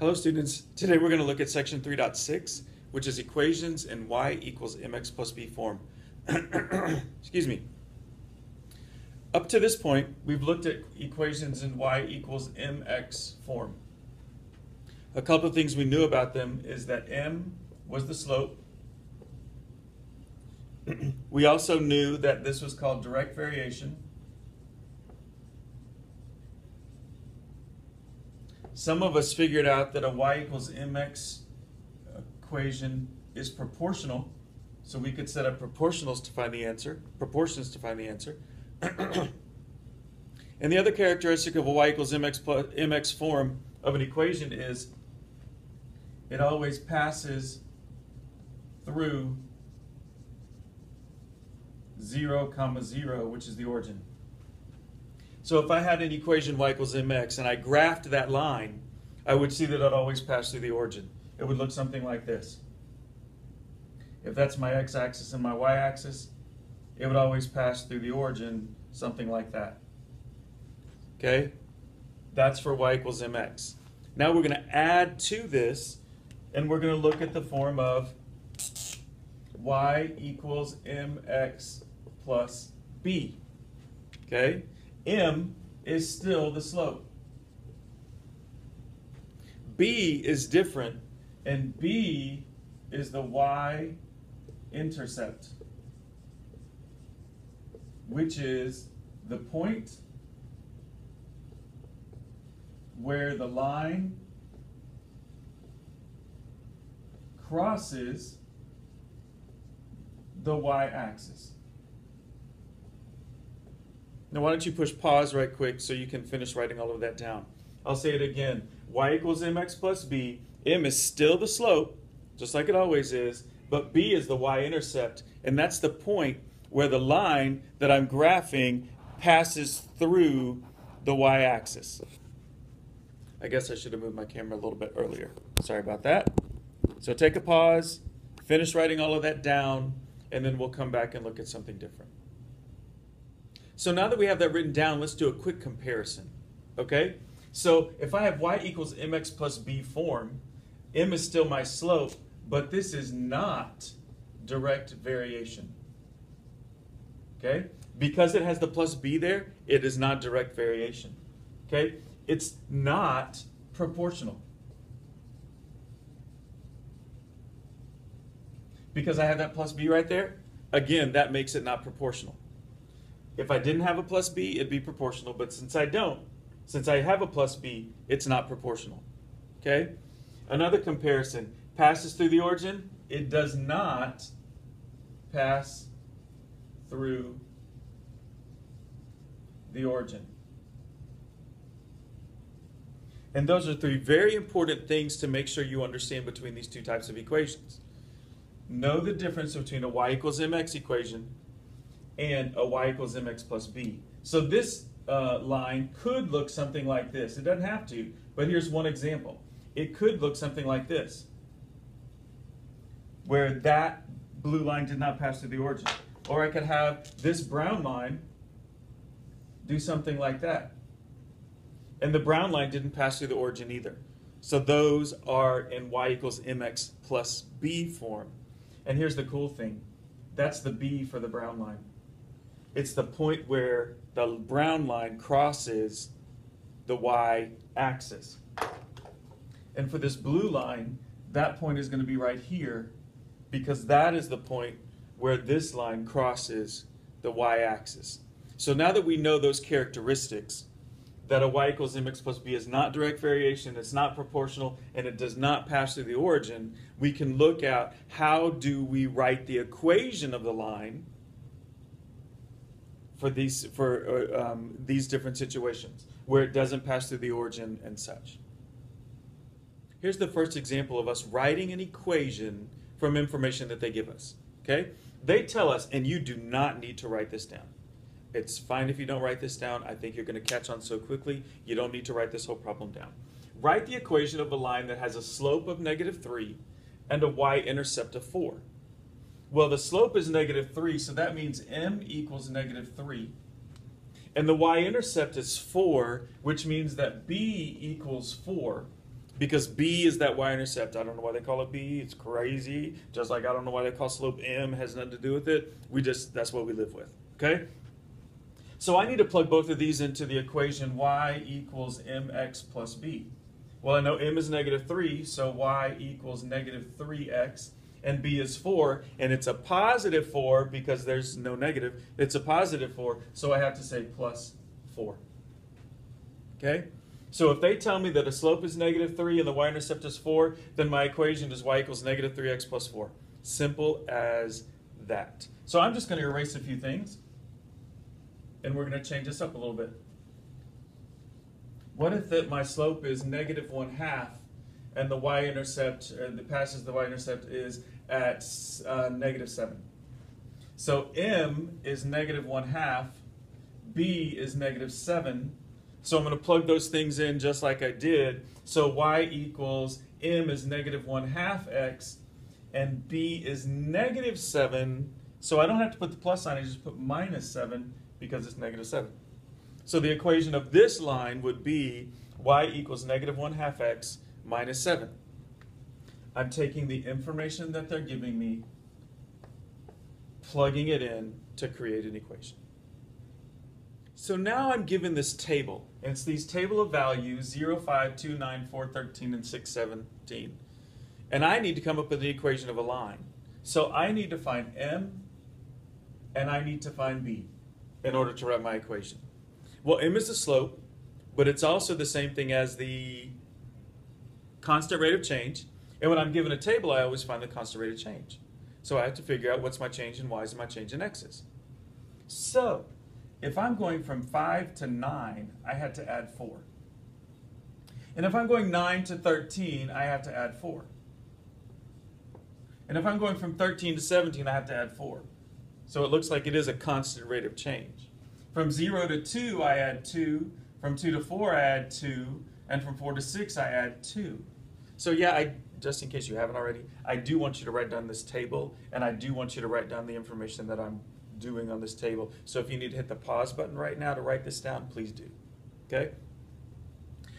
Hello students, today we're going to look at section 3.6 which is equations in y equals mx plus b form. Excuse me. Up to this point we've looked at equations in y equals mx form. A couple of things we knew about them is that m was the slope. we also knew that this was called direct variation. Some of us figured out that a y equals mx equation is proportional, so we could set up proportionals to find the answer, proportions to find the answer. and the other characteristic of a y equals mx plus mx form of an equation is it always passes through 0 comma 0, which is the origin. So if I had an equation y equals mx and I graphed that line, I would see that it always passed through the origin. It would look something like this. If that's my x-axis and my y-axis, it would always pass through the origin, something like that. Okay? That's for y equals mx. Now we're going to add to this, and we're going to look at the form of y equals mx plus b. Okay? M is still the slope. b is different, and b is the y-intercept, which is the point where the line crosses the y-axis. Now, why don't you push pause right quick so you can finish writing all of that down? I'll say it again. y equals mx plus b. m is still the slope, just like it always is, but b is the y-intercept, and that's the point where the line that I'm graphing passes through the y-axis. I guess I should have moved my camera a little bit earlier. Sorry about that. So take a pause, finish writing all of that down, and then we'll come back and look at something different. So now that we have that written down, let's do a quick comparison. Okay? So if I have y equals mx plus b form, m is still my slope, but this is not direct variation. Okay? Because it has the plus b there, it is not direct variation. Okay? It's not proportional. Because I have that plus b right there, again, that makes it not proportional. If I didn't have a plus b, it'd be proportional, but since I don't, since I have a plus b, it's not proportional. Okay? Another comparison, passes through the origin, it does not pass through the origin. And those are three very important things to make sure you understand between these two types of equations. Know the difference between a y equals mx equation and a y equals mx plus b. So this uh, line could look something like this. It doesn't have to, but here's one example. It could look something like this, where that blue line did not pass through the origin. Or I could have this brown line do something like that. And the brown line didn't pass through the origin either. So those are in y equals mx plus b form. And here's the cool thing. That's the b for the brown line. It's the point where the brown line crosses the y-axis. And for this blue line, that point is going to be right here because that is the point where this line crosses the y-axis. So now that we know those characteristics, that a y equals mx plus b is not direct variation, it's not proportional, and it does not pass through the origin, we can look at how do we write the equation of the line for these for uh, um, these different situations where it doesn't pass through the origin and such. Here's the first example of us writing an equation from information that they give us. Okay, they tell us, and you do not need to write this down. It's fine if you don't write this down. I think you're going to catch on so quickly. You don't need to write this whole problem down. Write the equation of a line that has a slope of negative 3 and a y-intercept of 4. Well, the slope is negative 3, so that means m equals negative 3. And the y-intercept is 4, which means that b equals 4. because b is that y-intercept. I don't know why they call it b. It's crazy. Just like I don't know why they call slope m. Has nothing to do with it. We just that's what we live with. Okay. So I need to plug both of these into the equation y equals mx plus b. Well, I know m is negative 3, so y equals negative 3x, and b is 4, and it's a positive 4 because there's no negative. It's a positive 4, so I have to say plus 4. Okay? So if they tell me that a slope is negative 3 and the y-intercept is 4, then my equation is y equals negative 3x plus 4. Simple as that. So I'm just going to erase a few things, and we're going to change this up a little bit. What if that my slope is negative 1 half and the y-intercept, uh, that passes the y-intercept is at uh, negative 7? So m is negative 1 half, b is negative 7. So I'm going to plug those things in just like I did. So y equals m is negative 1 half x, and b is negative 7. So I don't have to put the plus sign, I just put minus 7 because it's negative 7. So the equation of this line would be y equals negative 1 half x minus 7. I'm taking the information that they're giving me, plugging it in to create an equation. So now I'm given this table, and it's these table of values 0, 5, 2, 9, 4, 13, and 6, 17. And I need to come up with the equation of a line. So I need to find m, and I need to find b in order to write my equation. Well, m is the slope, but it's also the same thing as the constant rate of change. And when I'm given a table, I always find the constant rate of change. So I have to figure out what's my change in y's and my change in x's. So if I'm going from 5 to 9, I had to add 4. And if I'm going 9 to 13, I have to add 4. And if I'm going from 13 to 17, I have to add 4. So it looks like it is a constant rate of change. From 0 to 2, I add 2. From 2 to 4, I add 2. And from 4 to 6, I add 2. So yeah, I, just in case you haven't already, I do want you to write down this table, and I do want you to write down the information that I'm doing on this table. So if you need to hit the pause button right now to write this down, please do. Okay?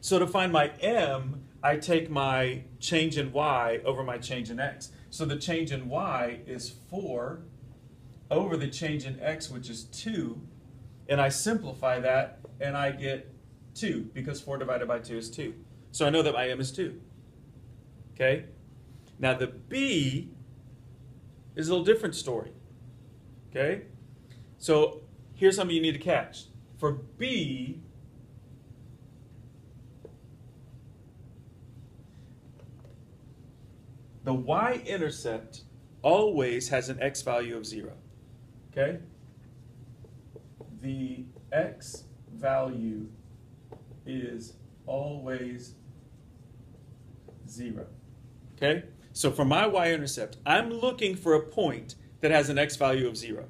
So to find my m, I take my change in y over my change in x. So the change in y is 4 over the change in x, which is 2, and I simplify that, and I get 2, because 4 divided by 2 is 2. So I know that my m is 2. Okay? Now the b is a little different story. Okay? So here's something you need to catch. For b, the y-intercept always has an x value of 0. Okay? the x value is always zero. Okay? So for my y-intercept, I'm looking for a point that has an x value of zero.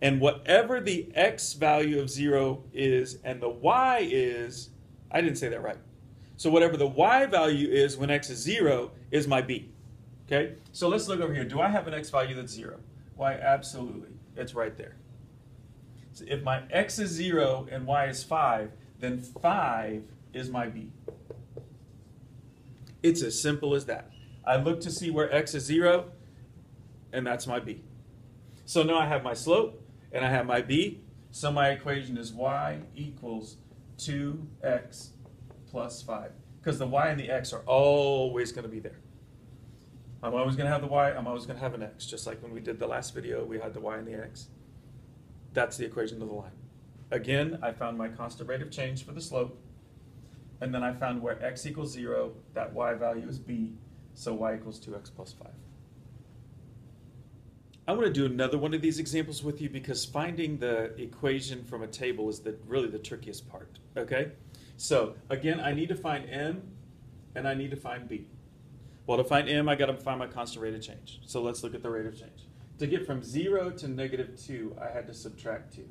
And whatever the x value of zero is and the y is, I didn't say that right. So whatever the y value is when x is zero is my b. Okay? So let's look over here. Do I have an x value that's zero? Why, absolutely. It's right there. So if my x is 0 and y is 5, then 5 is my b. It's as simple as that. I look to see where x is 0, and that's my b. So now I have my slope, and I have my b. So my equation is y equals 2x plus 5. Because the y and the x are always going to be there. I'm always going to have the y, I'm always going to have an x. Just like when we did the last video, we had the y and the x. That's the equation of the line. Again, I found my constant rate of change for the slope, and then I found where x equals 0, that y value is b, so y equals 2x plus 5. I want to do another one of these examples with you because finding the equation from a table is the, really the trickiest part, okay? So, again, I need to find m, and I need to find b. Well, to find m, I got to find my constant rate of change. So let's look at the rate of change. To get from 0 to negative 2, I had to subtract 2.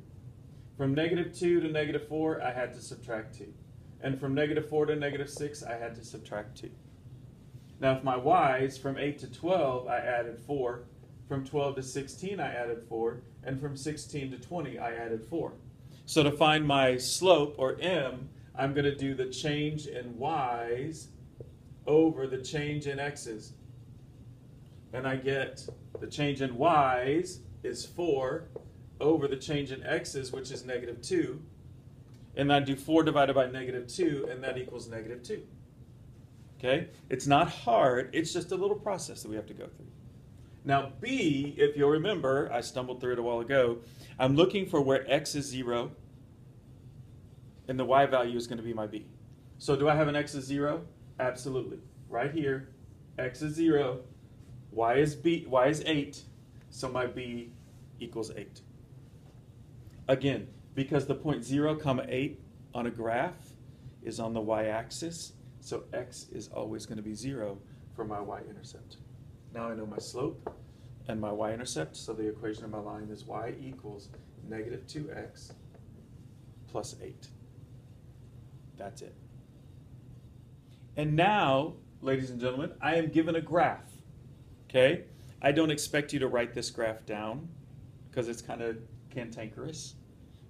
From negative 2 to negative 4, I had to subtract 2. And from negative 4 to negative 6, I had to subtract 2. Now, if my y's from 8 to 12, I added 4. From 12 to 16, I added 4. And from 16 to 20, I added 4. So to find my slope, or m, I'm going to do the change in y's over the change in x's. And I get the change in y's is 4 over the change in x's, which is negative 2. And I do 4 divided by negative 2, and that equals negative 2. Okay? It's not hard, it's just a little process that we have to go through. Now, b, if you'll remember, I stumbled through it a while ago, I'm looking for where x is 0, and the y value is going to be my b. So do I have an x is 0? Absolutely. Right here, x is 0, y is b, y is 8, so my b equals 8. Again, because the point 0 comma 8 on a graph is on the y-axis, so x is always going to be 0 for my y-intercept. Now I know my slope and my y-intercept, so the equation of my line is y equals negative 2x plus 8. That's it. And now, ladies and gentlemen, I am given a graph. Okay? I don't expect you to write this graph down because it's kind of cantankerous,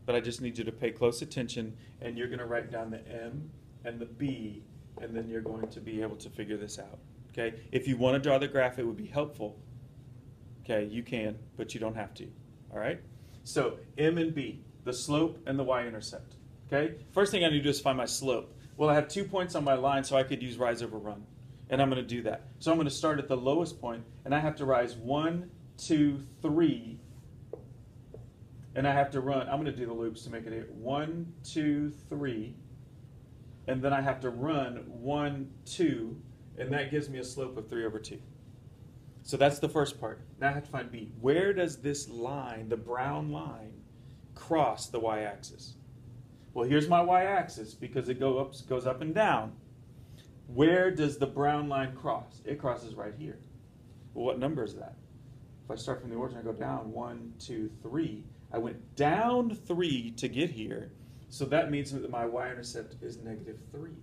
but I just need you to pay close attention and you're going to write down the M and the B and then you're going to be able to figure this out. Okay? If you want to draw the graph, it would be helpful. Okay, you can, but you don't have to. All right? So, M and B, the slope and the y-intercept. Okay? First thing I need to do is find my slope. Well, I have two points on my line, so I could use rise over run. And I'm going to do that. So I'm going to start at the lowest point, and I have to rise one, two, three, and I have to run. I'm going to do the loops to make it one, two, three, and then I have to run one, two, and that gives me a slope of 3 over 2. So that's the first part. Now I have to find b. Where does this line, the brown line, cross the y-axis? Well, here's my y-axis because it go up, goes up and down. Where does the brown line cross? It crosses right here. Well, what number is that? If I start from the origin, I go down one, two, three. I went down three to get here, so that means that my y-intercept is negative three.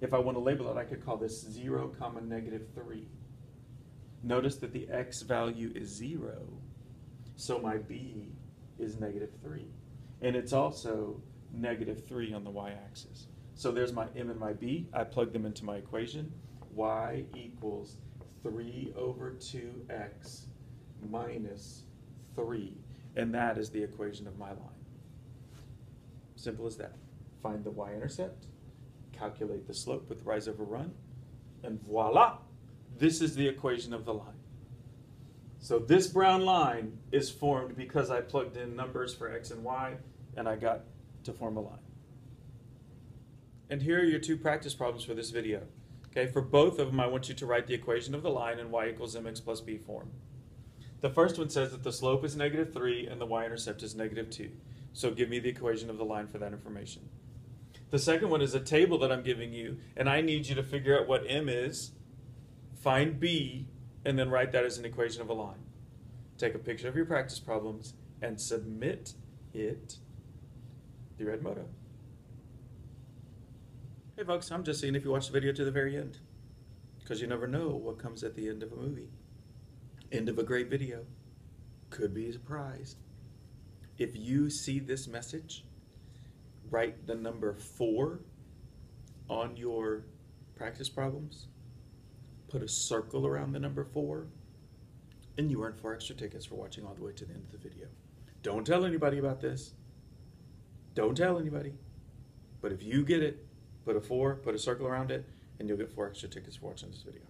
If I want to label it, I could call this 0 comma negative 3. Notice that the x value is 0, so my b is negative 3. And it's also negative 3 on the y-axis. So there's my m and my b. I plug them into my equation. y equals 3 over 2x minus 3. And that is the equation of my line. Simple as that. Find the y-intercept calculate the slope with rise over run, and voila, this is the equation of the line. So this brown line is formed because I plugged in numbers for x and y, and I got to form a line. And here are your two practice problems for this video. Okay, for both of them, I want you to write the equation of the line in y equals mx plus b form. The first one says that the slope is negative 3 and the y-intercept is negative 2. So give me the equation of the line for that information. The second one is a table that I'm giving you, and I need you to figure out what M is, find B, and then write that as an equation of a line. Take a picture of your practice problems and submit it through Edmodo. Hey folks, I'm just seeing if you watch the video to the very end. Because you never know what comes at the end of a movie. End of a great video. Could be a surprise. If you see this message, write the number four on your practice problems, put a circle around the number four, and you earn four extra tickets for watching all the way to the end of the video. Don't tell anybody about this. Don't tell anybody. But if you get it, put a four, put a circle around it, and you'll get four extra tickets for watching this video.